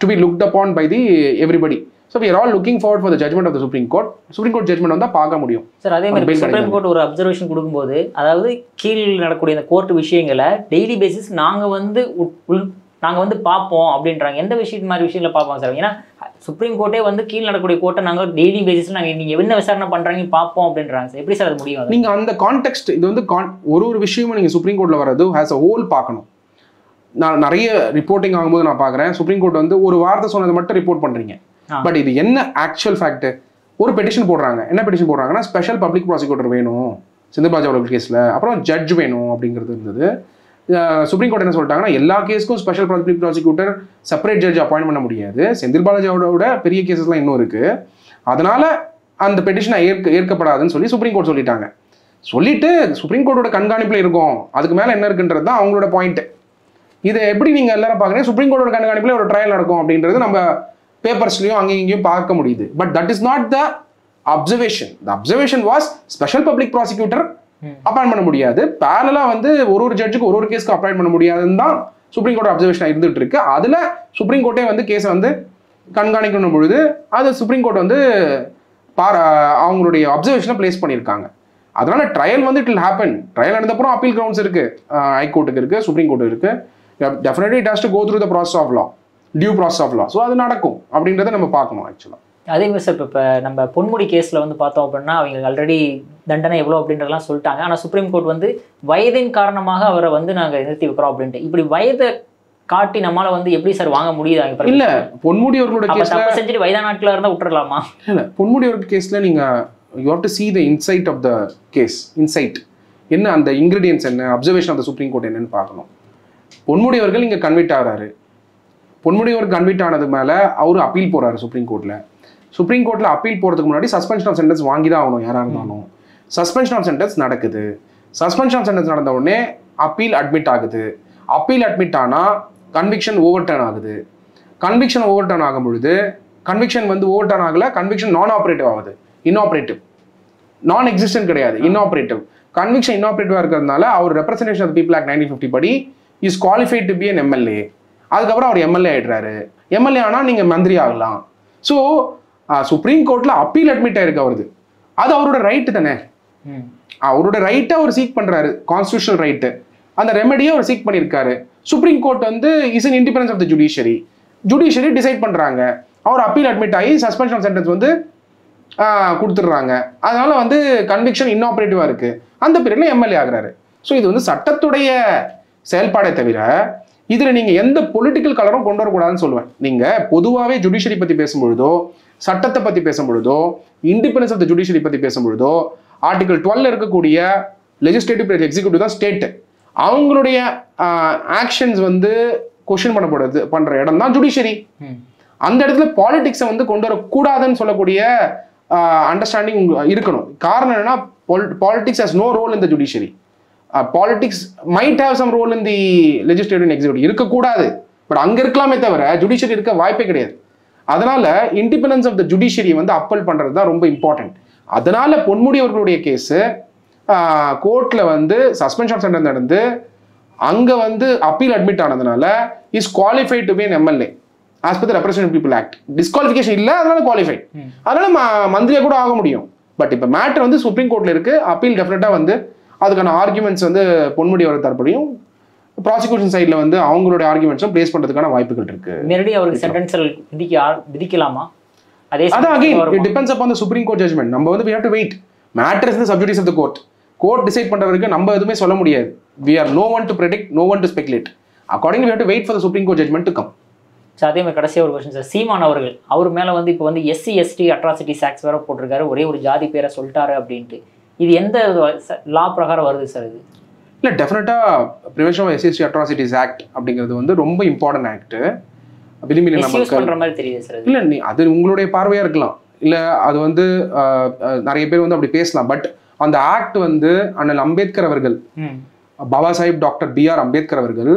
to be looked upon by the everybody so we are all looking forward for the judgment of the supreme court supreme court judgment வந்தால் பார்க்க முடியும். Sir அதே மாதிரி supreme. Court ஒரு observation கொடுக்கும்போது அதாவது கீழ் நடக்கக்கூடிய இந்த கோர்ட் விஷயங்களை டெய்லி பேசிஸ் நாங்க வந்து உள் நாங்க வந்து பார்ப்போம் அப்படின்றாங்க. எந்த விஷயம் மாதிரி விஷயங்கள பார்ப்போம் சார்? ஏன்னா சுப்ரீம் கோர்ட்டே வந்து கீழ் நடக்கக்கூடிய கோர்ட்டை நாங்க டெய்லி பேசிஸ் நாங்க நீங்க என்ன விசாரணை பண்றாங்க பார்ப்போம் அப்படின்றாங்க சார். எப்படி சார் அது முடியும் அது? நீங்க அந்த கான்டெக்ட் இது வந்து con- ஒரு ஒரு விஷயமும் நீங்க சுப்ரீம் கோர்ட்ல வர்றது ஹேஸ் அ ஹோல் பார்க்கணும். நான் நிறைய ரிப்போர்ட்டிங் ஆகும்போது நான் பார்க்குறேன். சுப்ரீம் கோர்ட் வந்து ஒரு வார்த்தை சொன்னதை மட்டும் ரிப்போர்ட் பண்றீங்க. ஆ. பட் இது என்ன ஆக்சுவல் ஃபேக்ட் ஒரு பெட்டிஷன் போடுறாங்க. என்ன பெட்டிஷன் போடுறாங்கன்னா ஸ்பெஷல் பப்ளிக் ப்ராசிக்யூட்டர் வேணும். சிந்துபாஜ் அவர்கள் கேஸில் அப்புறம் ஜட்ஜ் வேணும் அப்படிங்கிறது இருந்தது. சுப்ரீம் கோர்ட் என்ன சொல்லிட்டாங்கன்னா எல்லா கேஸ்க்கும் special public prosecutor separate judge appoint பண்ண முடியாது. செந்தில் பாலாஜியோட பெரிய கேசஸ்லாம் இன்னும் இருக்குது அதனால் அந்த பெட்டிஷனை ஏற்க ஏற்கப்படாதுன்னு சொல்லி சுப்ரீம் கோர்ட் சொல்லிட்டாங்க. சொல்லிட்டு சுப்ரீம் கோர்ட்டோட கண்காணிப்பில் இருக்கும். அதுக்கு மேலே என்ன இருக்குன்றது தான் அவங்களோட பாயிண்ட் இதை எப்படி நீங்கள் எல்லாரும் பார்க்குறீங்க? சுப்ரீம் கோர்ட்டோட கண்காணிப்பில் ஒரு ட்ரையல் நடக்கும் அப்படின்றது நம்ம பேப்பர்ஸ்லையும் அங்கேயும் இங்கேயும் பார்க்க முடியுது. But that is not the observation the observation was special public prosecutor appoint பண்ண முடியாது. பேரலாக வந்து ஒரு ஒரு ஜட்ஜுக்கு ஒரு ஒரு கேஸ்க்கு அப்பாயின் பண்ண முடியாதுன்னு தான் சுப்ரீம் கோர்ட் அப்சர்வேஷன் இருந்துட்டு இருக்கு. அதுல சுப்ரீம் கோர்ட்டே வந்து கேஸை வந்து கண்காணிக்கணும் பொழுது அது சுப்ரீம் கோர்ட் வந்து பார அவங்களுடைய அப்சர்வேஷனை பிளேஸ் பண்ணியிருக்காங்க. அதனால ட்ரையல் வந்து இட் வில் ஹேப்பன் ட்ரையல் நடந்தப்புறம் அப்பீல் கிரவுண்ட்ஸ் இருக்கு. ஹைகோர்ட்டுக்கு இருக்கு சுப்ரீம் கோர்ட் இருக்கு. Definitely does go through the process of law due process of law so அது நடக்கும் அப்படின்றத நம்ம பார்க்கணும் ஆக்சுவலாக அதே மாதிரி சார் இப்போ நம்ம பொன்முடி கேஸில் வந்து பார்த்தோம் அப்படின்னா அவங்க ஆல்ரெடி தண்டனை எவ்வளோ அப்படின்றதெல்லாம் சொல்லிட்டாங்க. ஆனால் சுப்ரீம் கோர்ட் வந்து வயதின் காரணமாக அவரை வந்து நாங்கள் நிறுத்தி வைக்கிறோம் அப்படின்ட்டு. இப்படி வயதை காட்டி நம்மளால வந்து எப்படி சார் வாங்க முடியுது. இல்ல பொன்முடி அவர்களோட கேஸ்ல செஞ்சுட்டு வயதான நாட்களா இருந்தா விட்டுறலாமா? இல்ல பொன்முடி அவர்கள் கேஸ்ல நீங்க you have to see the inside of the case inside என்ன அந்த இன்கிரீடியன்ஸ் என்ன? Observation of the supreme court என்னன்னு பார்க்கணும். பொன்முடி அவர்கள் இங்க கன்விட் ஆகுறாரு பொன்முடி அவர் கன்விட் ஆனது மேல அவரு அப்பீல் போறாரு சுப்ரீம் கோர்ட்ல சுப்ரீம் கோர்ட்ல அப்பீல் போறதுக்கு முன்னாடி சஸ்பென்ஷன் ஆஃப் சென்டென்ஸ் வாங்கி தான் ஆகணும் யாரா இருந்தாலும். சஸ்பென்ஷன் ஆஃப் சென்டென்ஸ் நடக்குது. சஸ்பென்ஷன் ஆஃப் சென்டென்ஸ் நடந்த உடனே அப்பீல் அட்மிட் ஆகுது. அப்பீல் அட்மிட் ஆனா கன்விக்ஷன் ஓவர் டர்ன் ஆகுது. கன்விக்ஷன் ஓவர் டர்ன் ஆகும் பொழுது கன்விக்ஷன் வந்து ஓவர் டர்ன் ஆகல கன்விக்ஷன் நான் ஆப்ரேட்டிவ் ஆகுது. இன்ஆப்ரேட்டிவ் நான் எக்ஸிஸ்டன்ட் கிடையாது இன்ஆப்ரேட்டிவ் கன்விக்ஷன் இன்ஆப்ரேட்டிவா இருக்கிறதுனால அவர் representation of people act nineteen fifty படி is qualified to be an MLA அதுக்கப்புறம் அவர் எம்எல்ஏ ஆயிடுறாரு. எம்எல்ஏ ஆனால் நீங்கள் மந்திரி ஆகலாம். ஸோ சுப்ரீம் கோர்ட்டில் அப்பீல் அட்மிட் ஆயிருக்கு அவருது. அது அவரோட ரைட்டு தானே. அவரோட ரைட்டை அவர் சீக் பண்றாரு. கான்ஸ்டியூஷனல் ரைட்டு அந்த ரெமெடியை அவர் சீக் பண்ணியிருக்காரு. சுப்ரீம் கோர்ட் வந்து is in independence of the judiciary judiciary decide பண்றாங்க. அவர் அப்பீல் அட்மிட் ஆகி சஸ்பென்ஷன் சென்டென்ஸ் வந்து கொடுத்துட்றாங்க. அதனால வந்து கன்விக்ஷன் இன்னாபரேட்டிவா இருக்கு. அந்த பீரியட்ல எம்எல்ஏ ஆகுறாரு. ஸோ இது வந்து சட்டத்துடைய செயல்பாடே தவிர இதுல நீங்க எந்த பொலிட்டிக்கல் கலரும் கொண்டு வரக்கூடாதுன்னு சொல்லுவேன். நீங்க பொதுவாகவே ஜுடிஷியரி பத்தி பேசும்பொழுதோ சட்டத்தை பத்தி பேசும்பொழுதோ இண்டிபெண்டன்ஸ் ஆஃப் த ஜுடிஷியரி பத்தி பேசும்பொழுதோ ஆர்டிகல் டுவெல்ல இருக்கக்கூடிய லெஜிஸ்லேட்டிவ் எக்ஸிக்யூட்டிவ் தான் ஸ்டேட் அவங்களுடைய ஆக்ஷன்ஸ் வந்து கொஷின் பண்ணப்படுது பண்ற இடம் தான் ஜுடிஷியரி. அந்த இடத்துல பாலிடிக்ஸை வந்து கொண்டு வரக்கூடாதுன்னு சொல்லக்கூடிய அண்டர்ஸ்டாண்டிங் இருக்கணும். காரணம் என்னன்னா politics has no role in the judiciary politics might have some role in the legislative executive இருக்கக்கூடாது. பட் அங்க இருக்கலாமே தவிர ஜுடிஷியரி இருக்க வாய்ப்பே கிடையாது. அதனால இண்டிபெண்டன்ஸ் ஆஃப் த ஜுடிஷியரி வந்து அப்பல் பண்றது தான் ரொம்ப இம்பார்ட்டன்ட் அதனால பொன்முடி அவர்களுடைய கேஸு கோர்ட்ல வந்து சஸ்பென்ஷன் சென்டர் நடந்து அங்க வந்து அப்பீல் அட்மிட் ஆனதுனால is qualified to be an MLA as per represent people act disqualification இல்லை அதனால குவாலிஃபைட் அதனால ம- மந்திரியா கூட ஆக முடியும். பட் இப்போ மேட்டர் வந்து சுப்ரீம் கோர்ட்ல இருக்கு அப்பீல் டெஃபினட்டா வந்து அதுக்கான ஆர்குமெண்ட்ஸ் வந்து பொன்முடி அவர் தரப்படியும் ப்ராசிக்யூஷன் சைடில் வந்து அவங்களோட ஆர்குமெண்ட்ஸும் ப்ளேஸ் பண்றதுக்கான வாய்ப்புகள் இருக்கு. நேரடி அவருக்கு சென்டென்சல் விதிக்க விதிக்கலாமா? அதே அதான் again? It depends upon the supreme court judgment நம்ம வந்து we have to wait matter is the sub judice of the court court decide வரைக்கும் நம்ம எதுவுமே சொல்ல முடியாது. Are no one to predict no one to speculate. Accordingly we have to wait for the supreme court judgment to come. Sir அதே மாதிரி கடைசியாக ஒரு question sir சீமான் அவர்கள் அவர் மேலே வந்து இப்போ வந்து எஸ்சி எஸ்டி அட்ராசிட்டி சாக்ஸ் வேற போட்டிருக்காரு. ஒரே ஒரு ஜாதி பேரை சொல்லிட்டாரு அப்படின்ட்டு. இது எந்த லா பிரகாரம் வருது சார் இது? இல்ல டெஃபினட்டா prevention of SST atrocities act அப்படிங்கிறது வந்து ரொம்ப இம்பார்ட்டன்ட் ஆக்ட் விளிம்பின மிஸ்யூஸ் மக்கள் பண்ற மாதிரி தெரியுது சார் இது இல்ல நீ அது உங்களுடைய பார்வையா இருக்கலாம். இல்ல அது வந்து நிறைய பேர் வந்து அப்படி பேசலாம். பட் அந்த ஆக்ட் வந்து அண்ணல் அம்பேத்கர் அவர்கள் Baba Saheb doctor B R Ambedkar அவர்கள்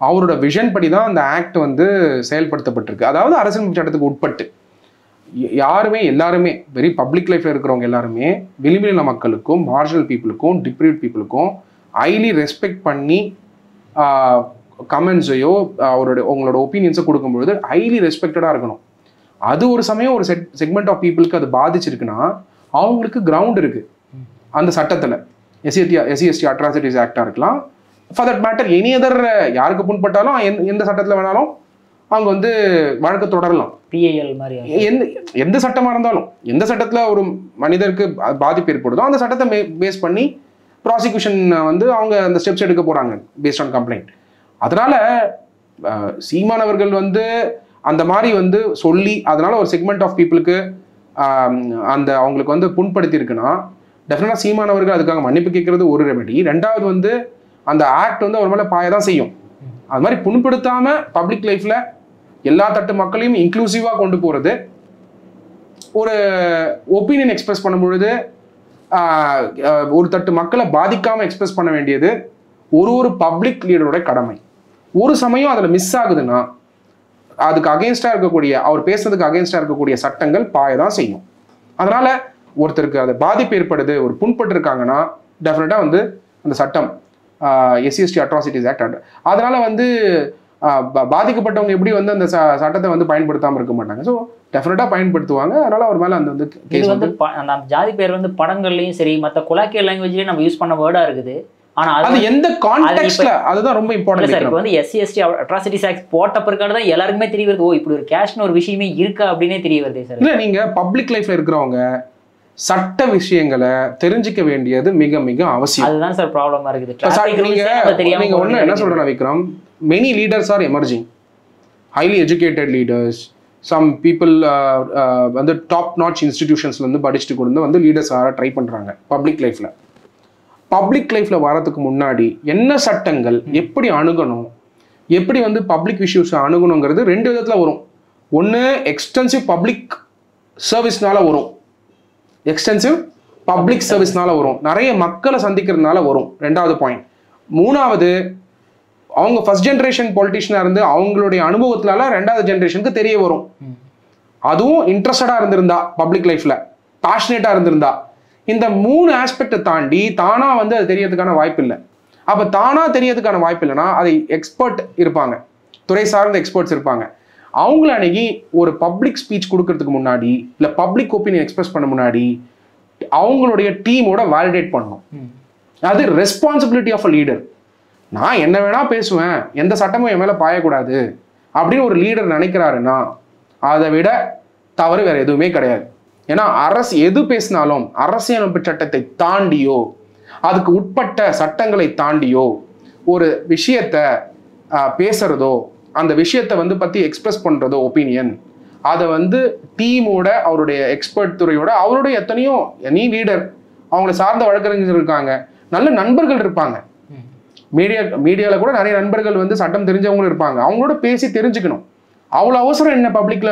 அவரோட விஷன் படி தான் அந்த ஆக்ட் வந்து செயல்படுத்தப்பட்டிருக்கு. அதாவது அரசியல் சட்டத்துக்கு உட்பட்டு. யாருமே எல்லாருமே வெரி பப்ளிக் லைஃப்ல இருக்கிறவங்க எல்லாருமே விளிம்பின மக்களுக்கும் மார்ஜினல் பீப்புளுக்கும் டிப்ரீட் பீப்புளுக்கும் ஹைலி ரெஸ்பெக்ட் பண்ணி கமெண்ட்ஸையோ அவரோட உங்களோட ஒப்பீனியன்ஸை கொடுக்கும்பொழுது ஹைலி ரெஸ்பெக்டடாக இருக்கணும். அது ஒரு சமயம் ஒரு செட் செக்மெண்ட் ஆஃப் பீப்புளுக்கு அது பாதிச்சிருக்குன்னா அவங்களுக்கு கிரவுண்ட் இருக்கு. அந்த சட்டத்தில். எஸ்சிஎஸ்டி எஸ்சிஎஸ்டி அட்ராசிட்டிஸ் ஆக்டாக இருக்கலாம். For that matter any other யாருக்கு புண்பட்டாலும் எந்த எந்த சட்டத்தில் வேணாலும் அவங்க வந்து வழக்கு தொடரலாம். பிஏஎல் மாதிரி எந்த எந்த சட்டமாக இருந்தாலும் எந்த சட்டத்தில் ஒரு மனிதருக்கு பாதிப்பு ஏற்படுதோ அந்த சட்டத்தை பேஸ் பண்ணி ப்ராசிக்யூஷன் வந்து அவங்க அந்த ஸ்டெப்ஸ் எடுக்க போகிறாங்க பேஸ்ட் ஆன் கம்ப்ளைண்ட் அதனால் சீமானவர்கள் வந்து அந்த மாதிரி வந்து சொல்லி அதனால் ஒரு செக்மெண்ட் ஆஃப் பீப்புளுக்கு அந்த அவங்களுக்கு வந்து புண்படுத்தியிருக்குன்னா டெஃபினட்டாக சீமானவர்கள் அதுக்காக மன்னிப்பு கேட்கறது ஒரு ரெமெடி ரெண்டாவது வந்து அந்த ஆக்ட் வந்து அவர் மேலே பாய தான் செய்யும். அது மாதிரி புண்படுத்தாமல் பப்ளிக் லைஃப்பில் எல்லா தட்டு மக்களையும் இன்க்ளூசிவாக கொண்டு போகிறது ஒரு ஒப்பீனியன் எக்ஸ்பிரஸ் பண்ணும் பொழுது ஒரு தட்டு மக்களை பாதிக்காமல் எக்ஸ்பிரஸ் பண்ண வேண்டியது ஒரு ஒரு பப்ளிக் லீடரோட கடமை. ஒரு சமயம் அதில் மிஸ் ஆகுதுன்னா அதுக்கு அகேன்ஸ்டாக இருக்கக்கூடிய அவர் பேசுறதுக்கு அகேன்ஸ்டாக இருக்கக்கூடிய சட்டங்கள் பாய தான் செய்யும். அதனால ஒருத்தருக்கு அது பாதிப்பு ஏற்படுது ஒரு புண்பட்டு இருக்காங்கன்னா வந்து அந்த சட்டம் எஸ்சிஎஸ்டி அட்ராசிட்டிஸ் ஆக்ட் அதனால வந்து பாதிக்கப்பட்டவங்க எப்படி வந்து அந்த சட்டத்தை வந்து பயன்படுத்தாம இருக்க மாட்டாங்க. ஸோ டெஃபினட்டா பயன்படுத்துவாங்க. அதனால அவர் மேல அந்த வந்து கேஸ் அந்த ஜாதி பேர் வந்து படங்கள்லயும் சரி மற்ற குலாக்கிய லாங்குவேஜ்லயும் நம்ம யூஸ் பண்ண வேர்டா இருக்குது. ஆனா அது எந்த கான்டெக்ட்ல அதுதான் ரொம்ப சார் இம்பார்ட்டன்ட் இப்போ வந்து எஸ்சி எஸ்டி அட்ராசிட்டி ஆக்ட் போட்ட பிற்காடு தான் எல்லாருக்குமே தெரிய வருது. ஓ இப்படி ஒரு கேஷ்னு ஒரு விஷயமே இருக்கா அப்படின்னே தெரிய வருது சார் இல்ல நீங்க பப்ளிக் லைஃப்ல இருக்கிறவங்க சட்ட விஷயங்களை தெரிஞ்சுக்க வேண்டியது மிக மிக அவசியம். அதுதான் சார் ப்ராப்ளமா இருக்குது. நீங்க நீங்க ஒண்ணு என்ன சொல்றேன் Vikram? Many leaders are emerging highly educated leaders some people வந்து டாப் நாட்ச் இன்ஸ்டிடியூஷன்ஸ்லேருந்து படிச்சுட்டு கொண்டு வந்து லீடர்ஸ் ஆக ட்ரை பண்ணுறாங்க பப்ளிக் லைஃப்பில் பப்ளிக் லைஃப்பில் வரதுக்கு முன்னாடி என்ன சட்டங்கள் எப்படி அணுகணும் எப்படி வந்து பப்ளிக் இஷ்யூஸ் அணுகணுங்கிறது ரெண்டு விதத்தில் வரும். ஒன்று எக்ஸ்டென்சிவ் பப்ளிக் சர்வீஸ்னால வரும். எக்ஸ்டென்சிவ் பப்ளிக் சர்வீஸ்னால வரும். நிறைய மக்களை சந்திக்கிறதுனால வரும். ரெண்டாவது பாயிண்ட் மூணாவது அவங்க ஃபர்ஸ்ட் ஜென்ரேஷன் பொலிட்டிஷியனாக இருந்து அவங்களுடைய அனுபவத்தினால ரெண்டாவது ஜென்ரேஷனுக்கு தெரிய வரும். அதுவும் இன்ட்ரெஸ்டடாக இருந்திருந்தா பப்ளிக் லைஃப்ல பேஷனேட்டாக இருந்திருந்தா. இந்த மூணு ஆஸ்பெக்டை தாண்டி தானா வந்து அது தெரியறதுக்கான வாய்ப்பு இல்லை. அப்போ தானா தெரியறதுக்கான வாய்ப்பு இல்லைன்னா அதை எக்ஸ்பர்ட் இருப்பாங்க. துறை சார்ந்த எக்ஸ்பர்ட்ஸ் இருப்பாங்க. அவங்கள அன்னைக்கு ஒரு பப்ளிக் ஸ்பீச் கொடுக்கறதுக்கு முன்னாடி இல்லை பப்ளிக் ஒப்பீனியன் எக்ஸ்பிரஸ் பண்ண முன்னாடி அவங்களுடைய டீமோட வேலிடேட் பண்ணணும். அது ரெஸ்பான்சிபிலிட்டி ஆஃப் அ லீடர் நான் என்ன வேணால் பேசுவேன் எந்த சட்டமும் என் மேலே பாயக்கூடாது அப்படின்னு ஒரு லீடர் நினைக்கிறாருன்னா அதை விட தவறு வேறு எதுவுமே கிடையாது. ஏன்னா அரசு எது பேசினாலும் அரசியலமைப்பு சட்டத்தை தாண்டியோ அதுக்கு உட்பட்ட சட்டங்களை தாண்டியோ ஒரு விஷயத்த பேசுகிறதோ பேசுறதோ அந்த விஷயத்தை வந்து பற்றி எக்ஸ்பிரஸ் பண்ணுறதோ ஒப்பீனியன் அதை வந்து டீமோட அவருடைய எக்ஸ்பர்ட் துறையோட அவருடைய எத்தனையோ எனி லீடர் அவங்கள சார்ந்த வழக்கறிஞர் இருக்காங்க நல்ல நண்பர்கள் இருப்பாங்க. மீடியா மீடியாவில் கூட நிறைய நண்பர்கள் வந்து சட்டம் தெரிஞ்சவங்களும் இருப்பாங்க. அவங்களோட பேசி தெரிஞ்சுக்கணும். அவ்வளோ அவசரம் என்ன பப்ளிக்ல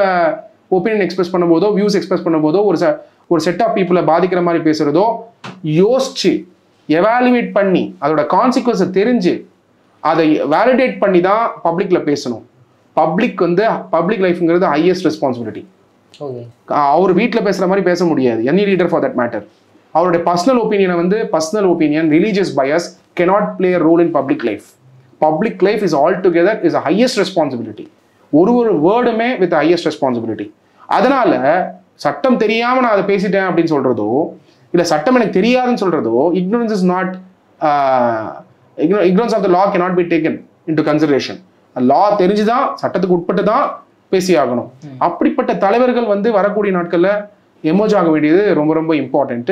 ஒப்பீனியன் எக்ஸ்பிரஸ் பண்ணும்போதோ வியூஸ் எக்ஸ்பிரஸ் பண்ணும்போதோ ஒரு ச ஒரு செட் ஆஃப் பீப்புளை பாதிக்கிற மாதிரி பேசுறதோ யோசிச்சு எவாலுவேட் பண்ணி அதோட கான்சிக்வன்ஸை தெரிஞ்சு அதை வேலிடேட் பண்ணி தான் பப்ளிக்ல பேசணும். பப்ளிக் வந்து பப்ளிக் லைஃப்ங்கிறது ஹையஸ்ட் ரெஸ்பான்சிபிலிட்டி ஓகே அவர் வீட்டில் பேசுகிற மாதிரி பேச முடியாது. Any leader for that matter அவருடைய பர்சனல் ஒப்பீனியனை வந்து personal opinion religious bias cannot play a role in public life public life is altogether is highest responsibility ஒரு ஒரு வேர்டுமே வித் ஹையஸ்ட் ரெஸ்பான்சிபிலிட்டி அதனால சட்டம் தெரியாம நான் அதை பேசிட்டேன் அப்படின்னு சொல்றதோ இல்ல சட்டம் எனக்கு தெரியாதுன்னு சொல்றதோ ignorance is not ignorance of the law cannot be taken into consideration law தெரிஞ்சுதான் சட்டத்துக்கு உட்பட்டு தான் பேசி ஆகணும். அப்படிப்பட்ட தலைவர்கள் வந்து வரக்கூடிய நாட்கள்ல எமோஜ் ஆக வேண்டியது ரொம்ப ரொம்ப இம்பார்ட்டன்ட்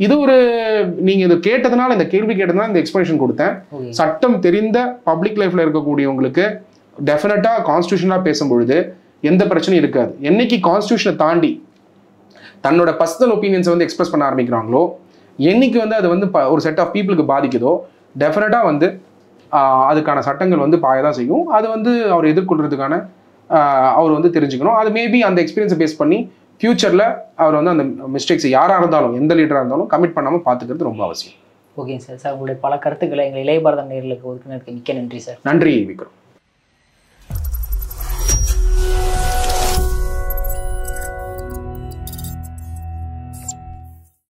இது ஒரு நீங்க இது கேட்டதுனால இந்த கேள்வி கேட்டதுனால இந்த எக்ஸ்பிளேஷன் கொடுத்தேன். சட்டம் தெரிந்த பப்ளிக் லைஃப்ல இருக்கக்கூடியவங்களுக்கு டெஃபினட்டா கான்ஸ்டியூஷனா பேசும்பொழுது எந்த பிரச்சனையும் இருக்காது. என்னைக்கு கான்ஸ்டியூஷனை தாண்டி தன்னோட பர்சனல் ஒப்பீனியன்ஸை வந்து எக்ஸ்பிரஸ் பண்ண ஆரம்பிக்கிறாங்களோ என்னைக்கு வந்து அது வந்து ஒரு செட் ஆஃப் பீப்புளுக்கு பாதிக்குதோ டெஃபினட்டாக வந்து அதுக்கான சட்டங்கள் வந்து பாய தான் செய்யும். அது வந்து அவர் எதிர்கொள்றதுக்கான ஆஹ், அவர் வந்து தெரிஞ்சுக்கணும். அது மேபி அந்த எக்ஸ்பீரியன்ஸை பேஸ் பண்ணி ஃபியூச்சரில் அவர் வந்து அந்த மிஸ்டேக்ஸ் யாராக இருந்தாலும் எந்த லீடராக இருந்தாலும் கமிட் பண்ணாமல் பார்த்துக்கிறது ரொம்ப அவசியம். ஓகேங்க சார். சார் உங்களுடைய பல கருத்துக்களை எங்கள் இளைய பாரதம் நேர்களுக்கு ஒதுக்குனதுக்கு மிக்க நன்றி சார். நன்றி விக்ரம்.